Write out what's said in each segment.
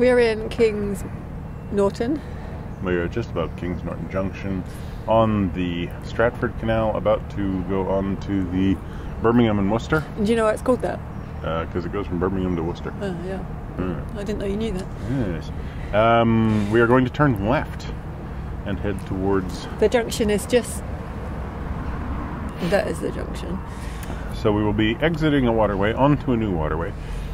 We're in Kings Norton. We are just about Kings Norton Junction on the Stratford Canal, about to go on to the Birmingham and Worcester, do you know why it's called that? because it goes from Birmingham to Worcester. Oh, yeah. Mm. I didn't know you knew that. Yes. Um, we are going to turn left and head towards. The junction is just. That is the junction. So we will be exiting a waterway onto a new waterway,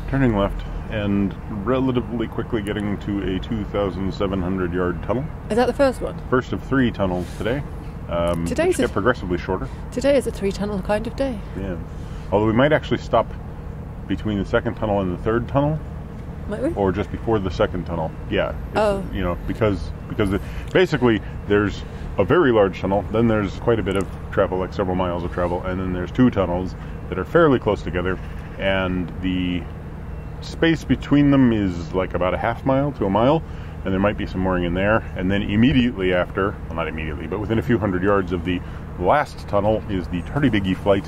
turning left, and relatively quickly getting to a 2,700 yard tunnel. Is that the first one? First of three tunnels today. Um, Today's get progressively shorter. Today is a three tunnel kind of day. Yeah. Although we might actually stop between the second tunnel and the third tunnel, Might we? or just before the second tunnel. Yeah. Oh. You know, because because it, basically there's a very large tunnel, then there's quite a bit of travel, like several miles of travel, and then there's two tunnels that are fairly close together, and the space between them is like about a half mile to a mile, and there might be some mooring in there. And then immediately after, well, not immediately, but within a few hundred yards of the last tunnel is the Tardebigge flight,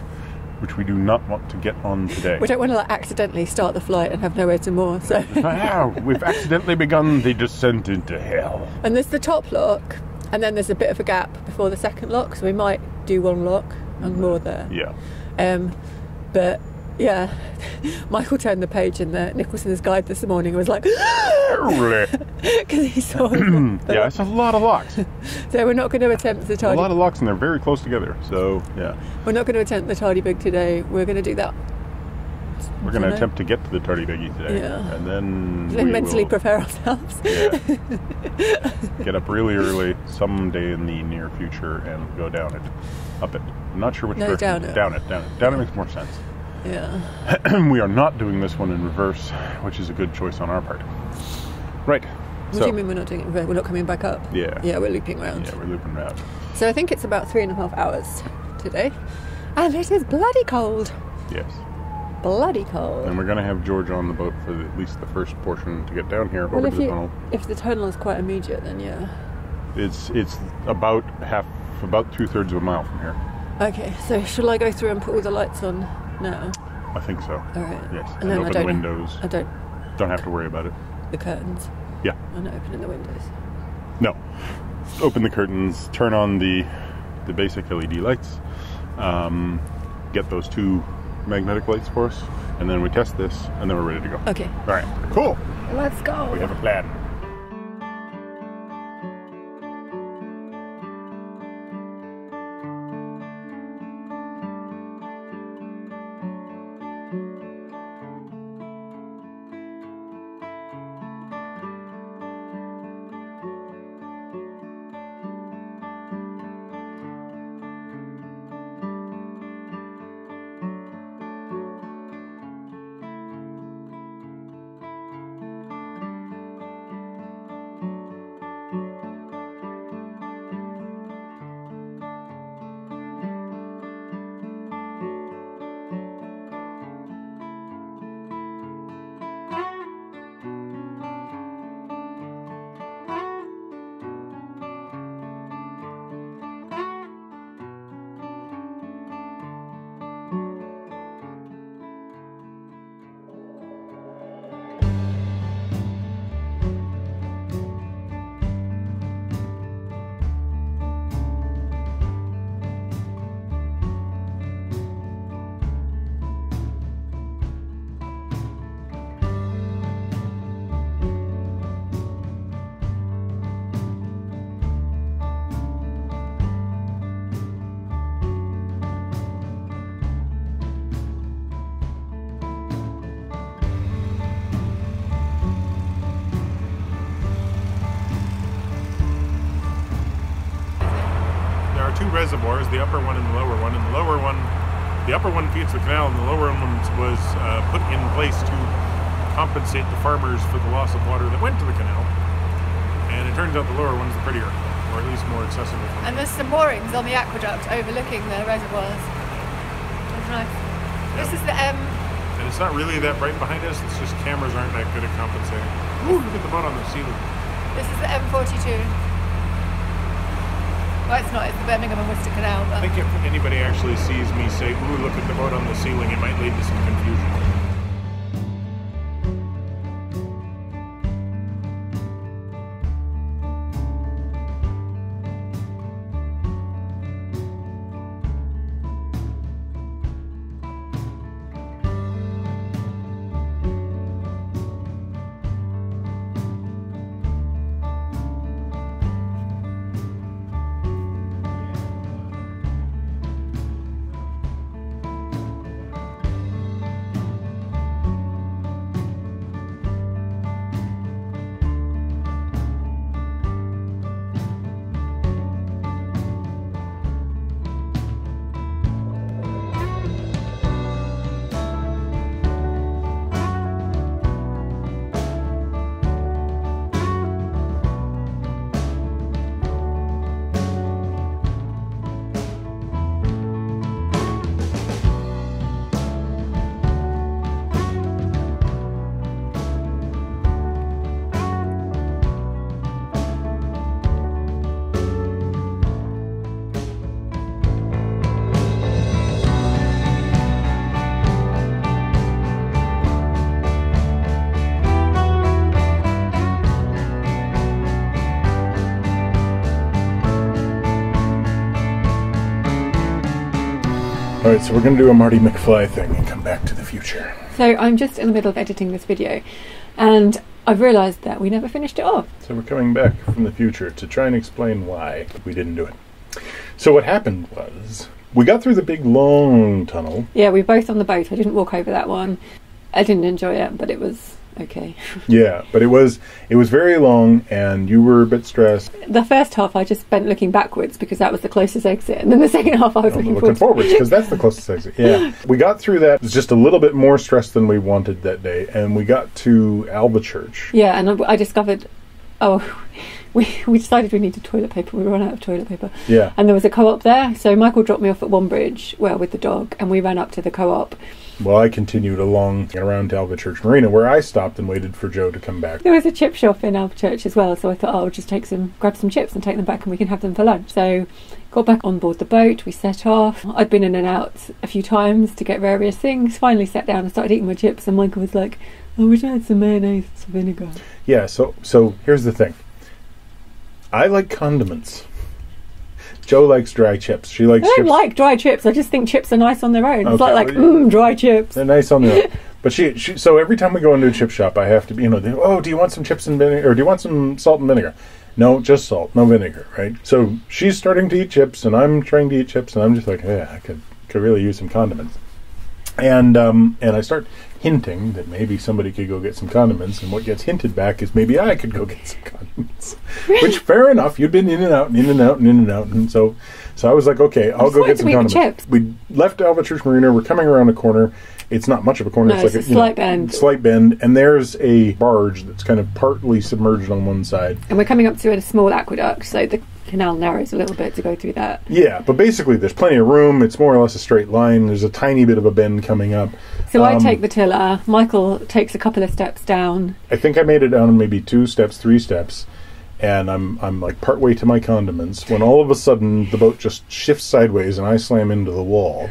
which we do not want to get on today. We don't want to like accidentally start the flight and have nowhere to moor. So, ah, we've accidentally begun the descent into hell. and there's the top lock, and then there's a bit of a gap before the second lock. So we might do one lock and moor there. Yeah. Um, but yeah, Michael turned the page in the uh, Nicholson's guide this morning and was like, because he saw. the- yeah, it's a lot of locks. So we're not going to attempt the tardy. A lot of locks, and they're very close together. So, yeah. we're not going to attempt the Tardebigge today. We're going to do that. We're going to attempt to get to the Tardebigge today. Yeah. And then. Then mentally will- prepare ourselves. Yeah. Get up really early someday in the near future and go down it. Up it. I'm not sure which No, direction. down it. Down it, down it. Down it makes more sense. Yeah. we are not doing this one in reverse, which is a good choice on our part. Right. What so, do you mean we're not doing it? We're not coming back up. Yeah. Yeah, we're looping around. Yeah, we're looping around. So I think it's about three and a half hours today, and it is bloody cold. Yes. Bloody cold. And we're going to have George on the boat for the, at least the first portion to get down here well, over if to the you tunnel. if the tunnel is quite immediate, then yeah. It's it's about half, about two thirds of a mile from here. Okay, so shall I go through and put all the lights on now? I think so. All right. Yes. And And, then open the don't- windows. I don't Don't have to worry about it. the curtains. Yeah. I'm not opening the windows. No. Open the curtains, turn on the the basic LED lights, um, get those two magnetic lights for us, and then we test this, and then we're ready to go. Okay, All right. Cool. let's go. We have a plan. Reservoirs, the upper one and the lower one. And the lower one, the upper one feeds the canal, and the lower one was uh, put in place to compensate the farmers for the loss of water that went to the canal. And it turns out the lower one's the prettier, or at least more accessible. And there's some moorings on the aqueduct overlooking the reservoirs. That's nice. This is the um, And it's not really that bright behind us, it's just cameras aren't that good at compensating. Ooh, look at the boat on the ceiling. this is the M42. Well, it's not. It's the Birmingham and Worcester Canal. I think if anybody actually sees me say, ooh, look at the boat on the ceiling, it might lead to some confusion. Right, so we're going to do a Marty McFly thing and come back to the future. So I'm just in the middle of editing this video, and I've realised that we never finished it off. So we're coming back from the future to try and explain why we didn't do it. So what happened was we got through the big long tunnel. Yeah, we were both on the boat. I didn't walk over that one. I didn't enjoy it, but it was okay. Yeah, but it was it was very long, and you were a bit stressed. The first half I just spent looking backwards because that was the closest exit, and then the second half I was I'm looking, looking forwards because that's the closest exit. Yeah, we got through that. It was just a little bit more stress than we wanted that day, and we got to Alvechurch. Yeah, and I, I discovered, oh, we we decided we needed toilet paper. We ran out of toilet paper, Yeah, and there was a co-op there. So Michael dropped me off at one bridge, well, with the dog, and we ran up to the co-op. well, I continued along around to Alvechurch Marina, where I stopped and waited for Jo to come back. There was a chip shop in our church as well, so I thought, oh, I'll just take some, grab some chips and take them back, and we can have them for lunch. So, got back on board the boat. We set off. I'd been in and out a few times to get various things. Finally, sat down and started eating my chips, and Michael was like, "I wish I had some mayonnaise and some vinegar." Yeah, so so here's the thing. I like condiments. Jo likes dry chips. She likes I don't chips. like dry chips. I just think chips are nice on their own. It's Okay, like, like, well, mmm, dry chips. They're nice on their own. But she, she, so every time we go into a chip shop, I have to be, you know, they, oh, do you want some chips and vinegar, or do you want some salt and vinegar? No, just salt, no vinegar, right? So she's starting to eat chips, and I'm trying to eat chips, and I'm just like, yeah, I could, could really use some condiments. And um, and I start hinting that maybe somebody could go get some condiments, and what gets hinted back is maybe I could go get some condiments. Which, fair enough, you'd been in and out, and in and out, and in and out, and so so I was like, okay, I'll go get some condiments. chips. We left Alvechurch Marina. We're coming around a corner. It's not much of a corner. No, it's like it's a you know, slight bend. Slight bend, and there's a barge that's kind of partly submerged on one side. And we're coming up to a small aqueduct, so the canal narrows a little bit to go through that. Yeah, but basically, there's plenty of room. It's more or less a straight line. There's a tiny bit of a bend coming up. So I Um, take the tiller. Michael takes a couple of steps down. I think I made it down maybe two steps, three steps, and I'm I'm like partway to my condiments when all of a sudden the boat just shifts sideways and I slam into the wall.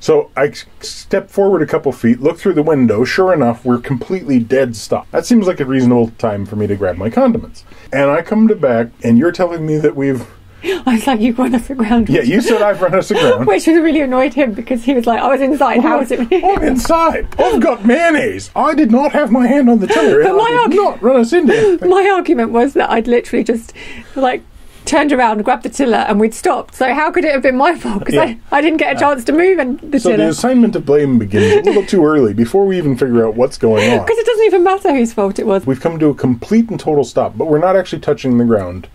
So I step forward a couple feet, look through the window. Sure enough, we're completely dead stop. That seems like a reasonable time for me to grab my condiments. And I come to back, and you're telling me that we've I was like, "You've run us aground." yeah, you said I've run us aground. Which really annoyed him because he was like, I was inside. How is it? Oh, I'm inside. I've got mayonnaise. I did not have my hand on the tiller. and But my I did arg- not run us into anything. My argument was that I'd literally just like turned around, grabbed the tiller, and we'd stopped. So how could it have been my fault? Because Yeah. I, I didn't get a chance to move and the So the assignment of blame begins a little too early before we even figure out what's going on. Because it doesn't even matter whose fault it was. We've come to a complete and total stop, but we're not actually touching the ground.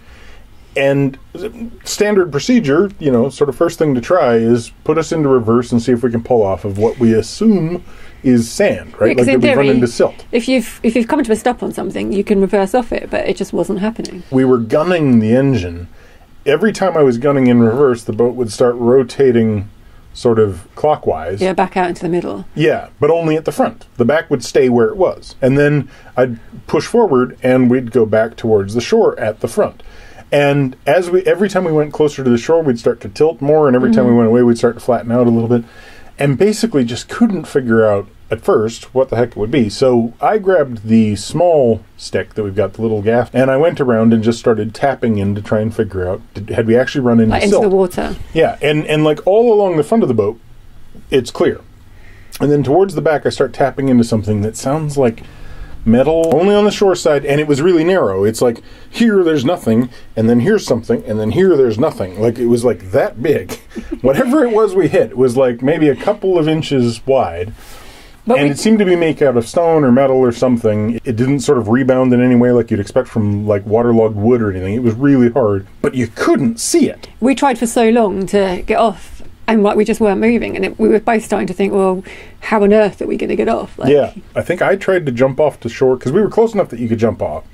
And standard procedure, you know, sort of first thing to try is put us into reverse and see if we can pull off of what we assume is sand, right? Yeah, like in that we've run into silt. If you've if you've come to a stop on something, you can reverse off it, but it just wasn't happening. We were gunning the engine. Every time I was gunning in reverse, the boat would start rotating sort of clockwise. Yeah, back out into the middle. Yeah, but only at the front. The back would stay where it was. And then I'd push forward and we'd go back towards the shore at the front. And as we every time we went closer to the shore, we'd start to tilt more and every time we mm-hmm. went away we'd start to flatten out a little bit. And basically just couldn't figure out at first what the heck it would be. So I grabbed the small stick that we've got, the little gaff, and I went around and just started tapping in to try and figure out did, had we actually run into Like into the water. Yeah, and and like all along the front of the boat, it's clear. And then towards the back, I start tapping into something that sounds like metal, only on the shore side, and it was really narrow. It's like here there's nothing, and then here's something, and then here there's nothing. Like it was like that big. Whatever it was we hit was like maybe a couple of inches wide. But and we, it seemed to be made out of stone or metal or something. It didn't sort of rebound in any way like you'd expect from like waterlogged wood or anything. It was really hard, but you couldn't see it. we tried for so long to get off, and like we just weren't moving, and it, we were both starting to think, well, how on earth are we going to get off? Like, Yeah, I think I tried to jump off the shore because we were close enough that you could jump off,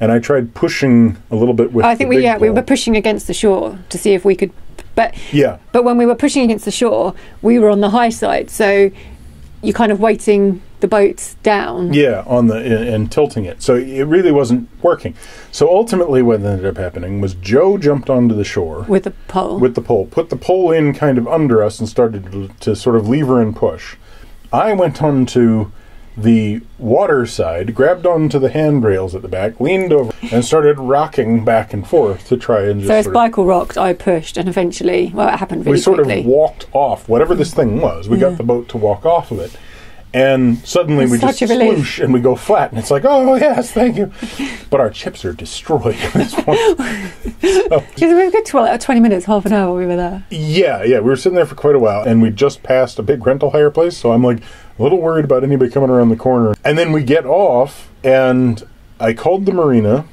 and I tried pushing a little bit with. I think we yeah we were pushing against the shore to see if we could, but Yeah, but when we were pushing against the shore, we were on the high side, so you're kind of weighting the boat down. yeah, on the and, and tilting it, so it really wasn't working. So ultimately, what ended up happening was Joe jumped onto the shore With the pole. with the pole, put the pole in kind of under us, and started to, to sort of lever and push. I went onto the water side, grabbed onto the handrails at the back, leaned over, and started rocking back and forth to try and just So as Michael rocked, I pushed, and eventually, well, it happened really we sort quickly. of walked off whatever this thing was. We got the boat to walk off of it, and suddenly It's we just swoosh and we go flat, and it's like, oh yes, thank you. But our chips are destroyed at this point. Because we good to like 20 minutes, half an hour we were there. yeah, yeah, we were sitting there for quite a while, and we just passed a big rental hire place, so I'm like a little worried about anybody coming around the corner. And then we get off, and I called the marina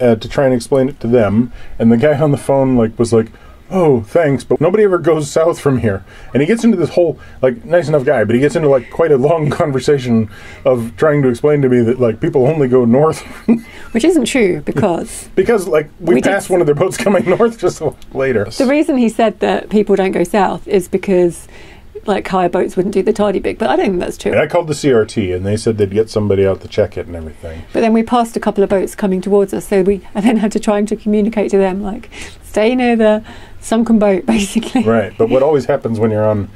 uh, to try and explain it to them, and the guy on the phone like was like. Oh, thanks, but nobody ever goes south from here. And he gets into this whole like nice enough guy, but he gets into like quite a long conversation of trying to explain to me that like people only go north Which isn't true because because like we, We passed one of their boats coming north just later. the reason he said that people don't go south is because like hire boats wouldn't do the Tardebigge, but I don't think that's true. And I called the CRT, and they said they'd get somebody out to check it and everything. But then we passed a couple of boats coming towards us, so we and then had to try and to communicate to them like, stay near the sunken boat, basically. Right, but what always happens when you're on,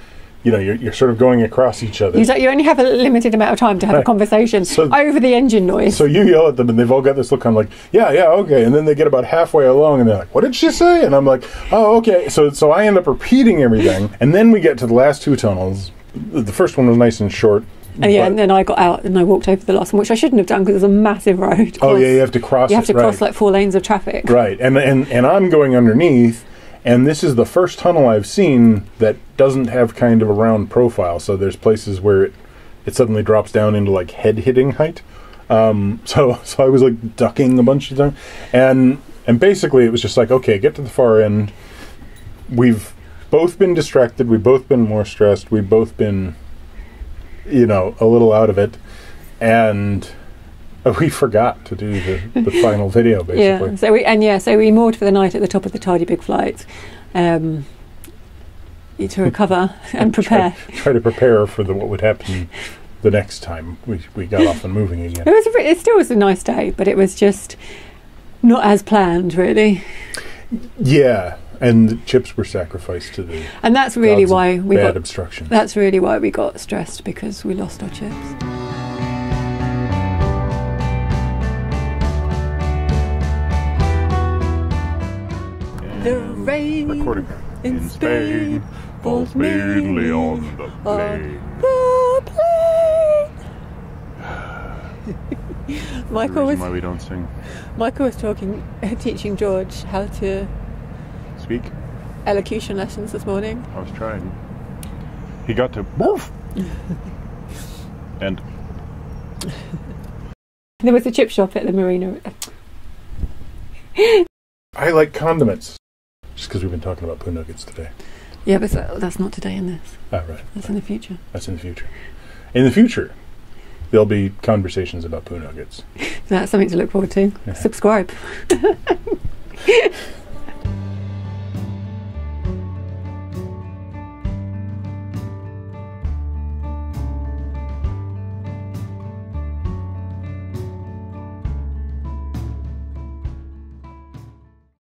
you know, you're, you're sort of going across each other. You, you only have a limited amount of time to have a conversation So- over the engine noise. So you yell at them, and they've all got this look on, like, yeah, yeah, okay. And then they get about halfway along, and they're like, "What did she say?" And I'm like, "Oh, okay." So, so I end up repeating everything, and then we get to the last two tunnels. The first one was nice and short. and yeah, and then I got out and I walked over the last one, which I shouldn't have done because it was a massive road. oh yeah, you have to cross. You have it, to cross right. like four lanes of traffic. Right, and and and I'm going underneath, and this is the first tunnel I've seen that doesn't have kind of a round profile. So there's places where it it suddenly drops down into like head hitting height. Um, so so I was like ducking a bunch of times, and and basically it was just like okay, get to the far end. We've both been distracted. We've both been more stressed. We've both been, you know, a little out of it, and. We forgot to do the, the final video, basically. Yeah. So we and yeah, so we moored for the night at the top of the Tardebigge Flight, um, to recover and prepare. Try, try to prepare for the, what would happen the next time we, we got off and moving again. It was. A, it still was a nice day, but it was just not as planned, really. Yeah, and the chips were sacrificed to the And that's really why we bad got. obstruction. That's really why we got stressed because we lost our chips. Rain According in in Spain Spain, falls mainly on the plain. the plane. Michael was why we don't sing. Michael was talking, teaching George how to Speak. elocution lessons this morning. I was trying. He got to woof, and There was a chip shop at the marina. I like condiments. Just because we've been talking about poo nuggets today. Yeah, but that- that's not today in this. Ah, right. That's in the future. That's in the future. In the future, there'll be conversations about poo nuggets. That's something to look forward to. Yeah. Subscribe.